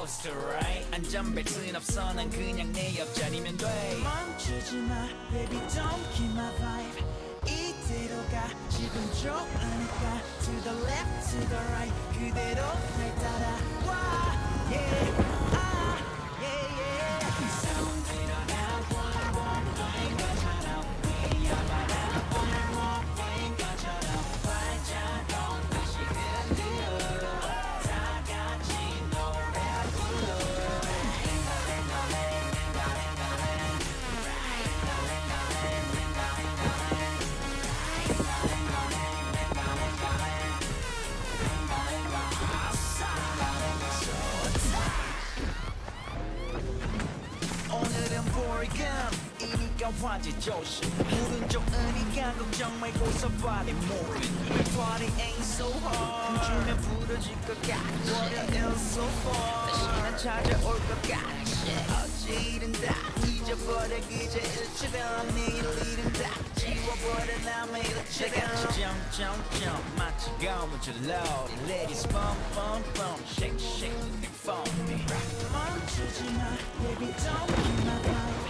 supposed to right? 안전 벨트는 없어 난 그냥 내 옆자리면 돼 멈추지 마, baby don't keep my vibe. 이대로 가 지금 좋으니까. To the left to the right 그대로 날 따라와 yeah. 가와지 조심 오른쪽으니까 걱정 말고서 body moving Party ain't so hard 주면 부러질 것 같지 월요일 so far 난 찾아올 것 같지 어제 일은 다 잊어버려 그저 일처럼 내일 일은 다 지워버려 남의 일처럼 내가 jump jump jump 마치 고무줄 love Ladies bump bump bump shake shake looking for me 멈추지 마 baby don't be my body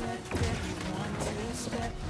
step, one, two step.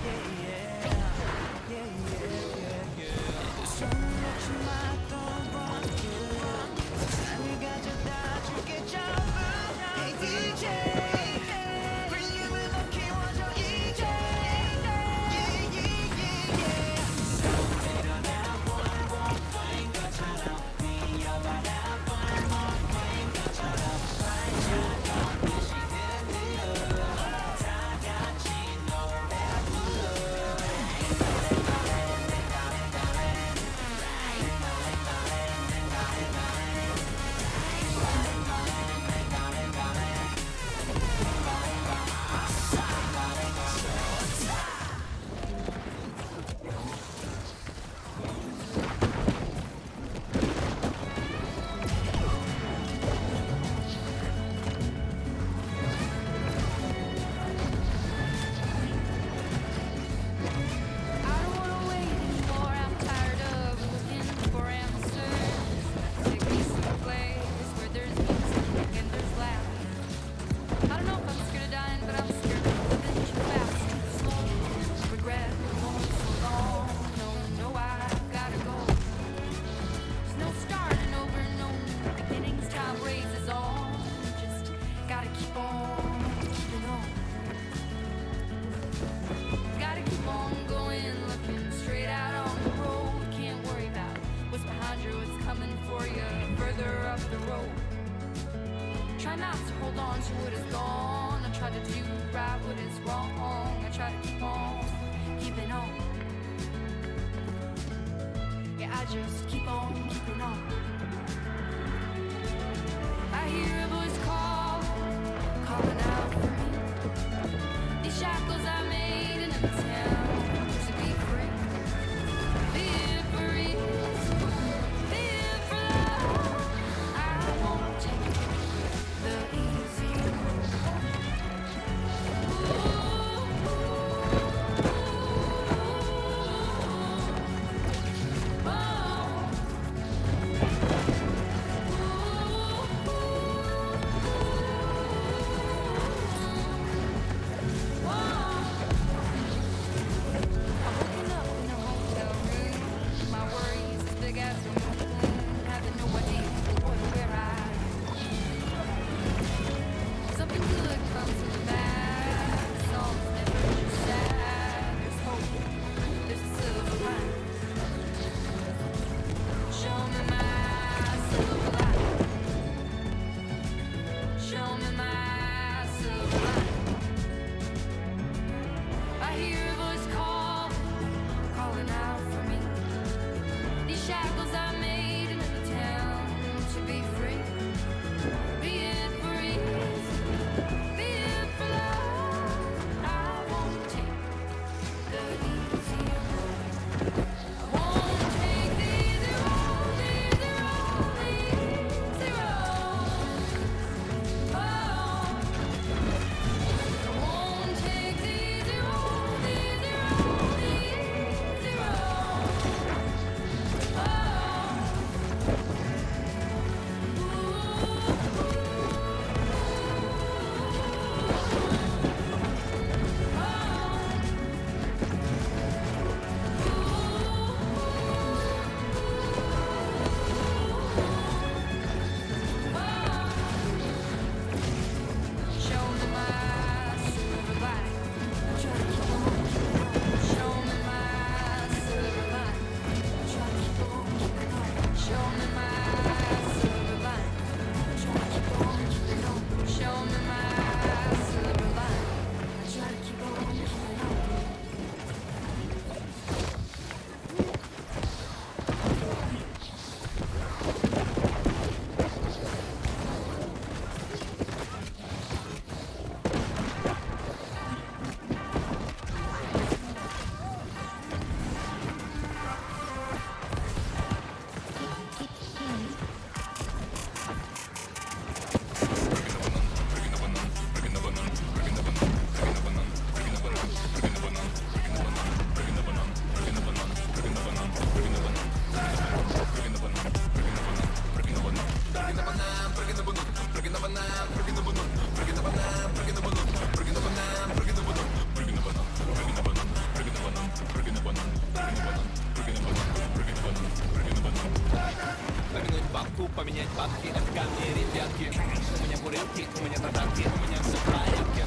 Бабку, поменять бабки, это ко мне, ребятки У меня бурилки, у меня татарки, у меня все в порядке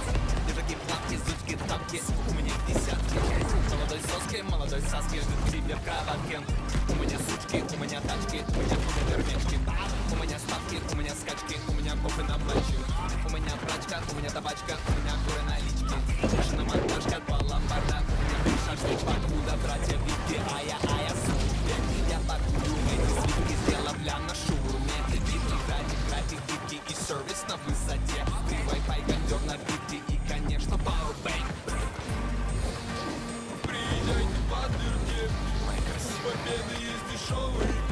Держаки, платки, сучки, тапки, у меня десятки Молодой соски, молодой саски, ждет к тебе в У меня сучки, у меня тачки, у меня вермечки У меня ставки, у меня скачки, у меня копы на плечи. У меня прачка, у меня табачка, у меня горы налички Машина монтажка, два ломбарда, у меня шашлык, покуда, братья Вики, ая, ая, супер Я пакую эти слитки, сделав ля на шаурме Вики, график, график, гибкий и сервис на высоте. Ты Wi-Fi, кондер на битке и, конечно, Powerbank Приезжайте по дырке, с победы есть дешевый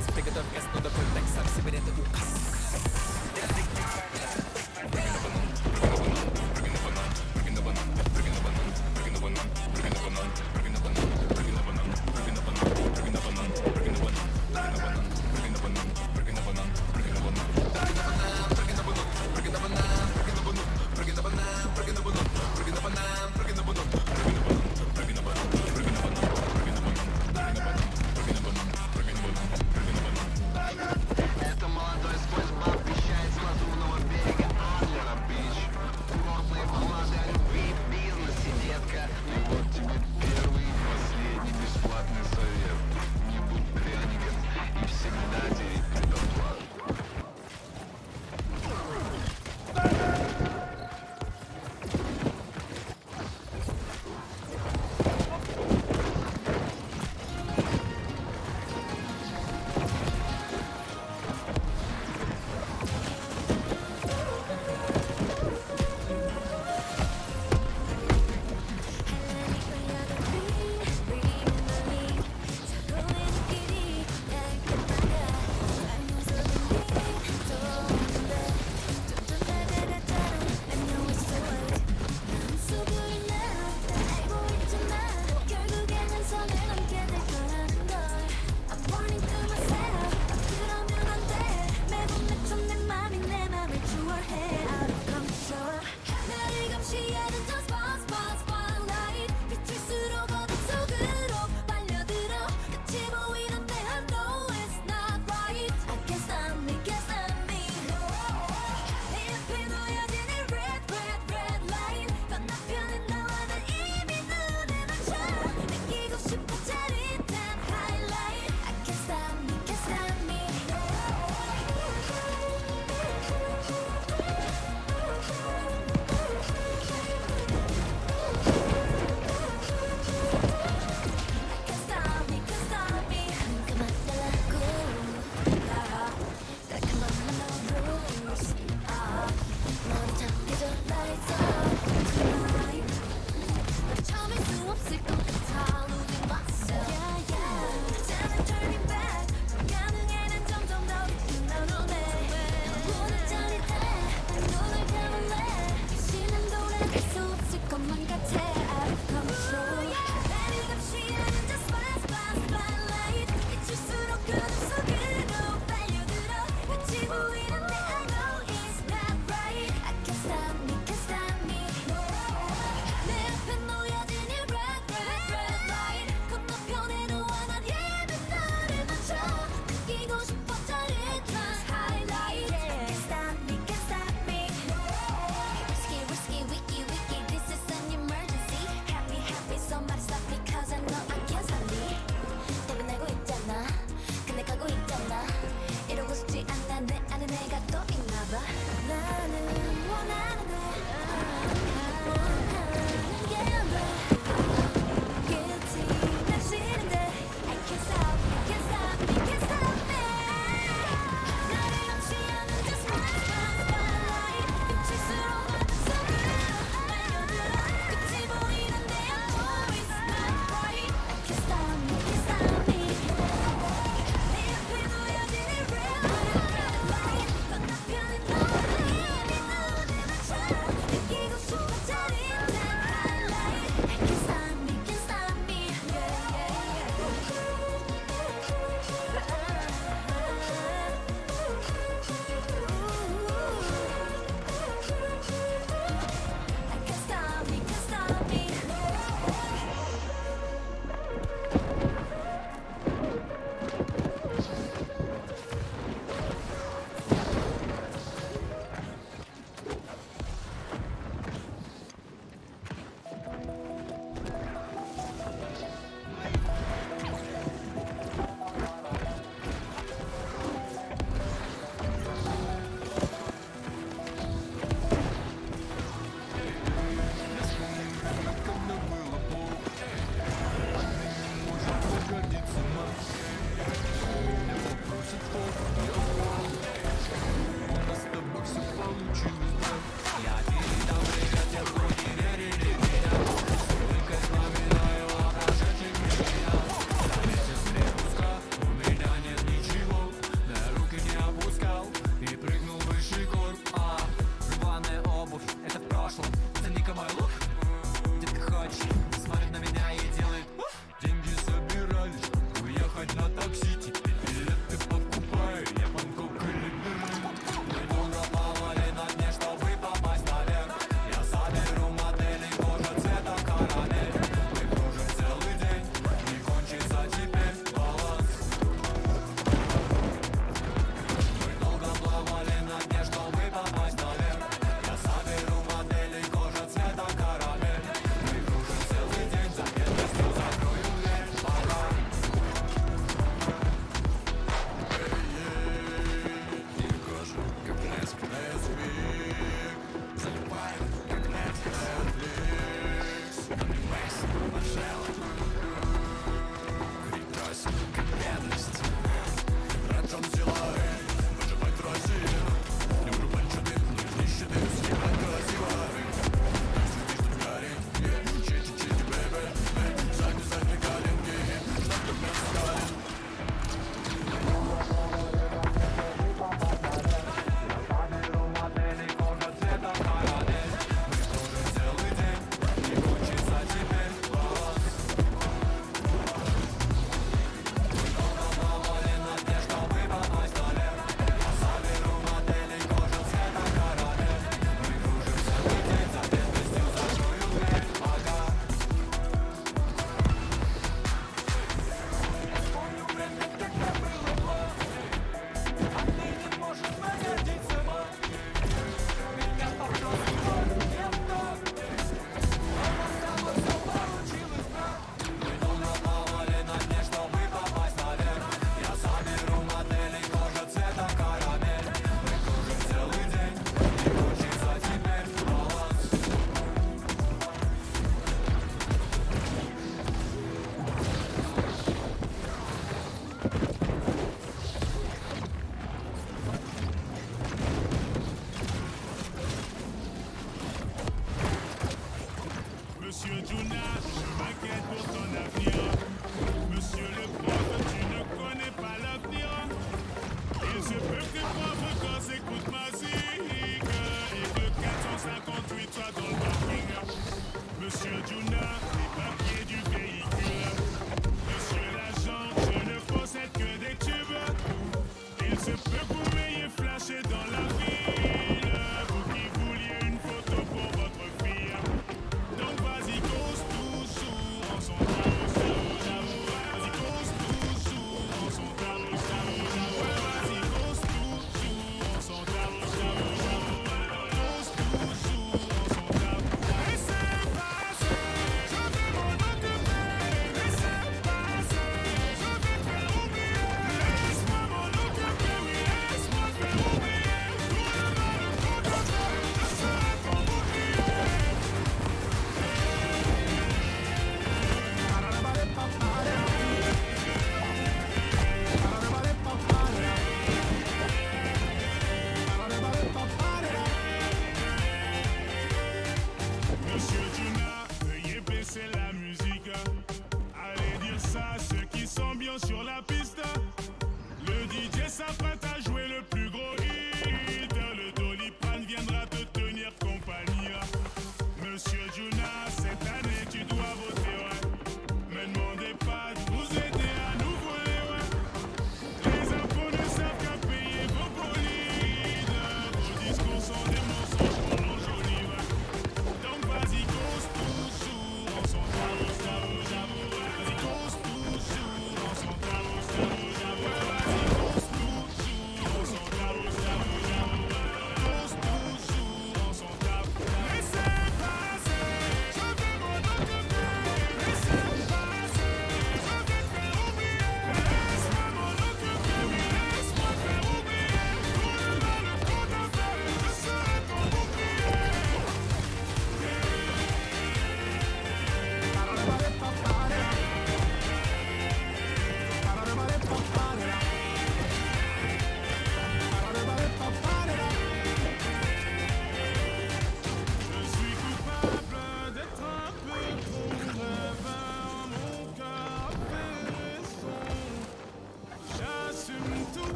que se pega da it up.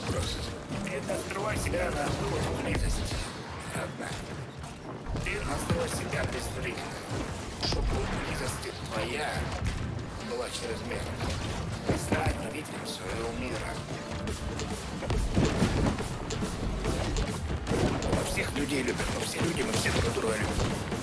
Просто. Не настрой себя на какую-то близость. Одна. Ты настрой себя без зрителя. Чтобы близость твоя была чрезмерной. Стань правителем своего мира. Всех людей любим, мы все люди, мы все друг друга любим.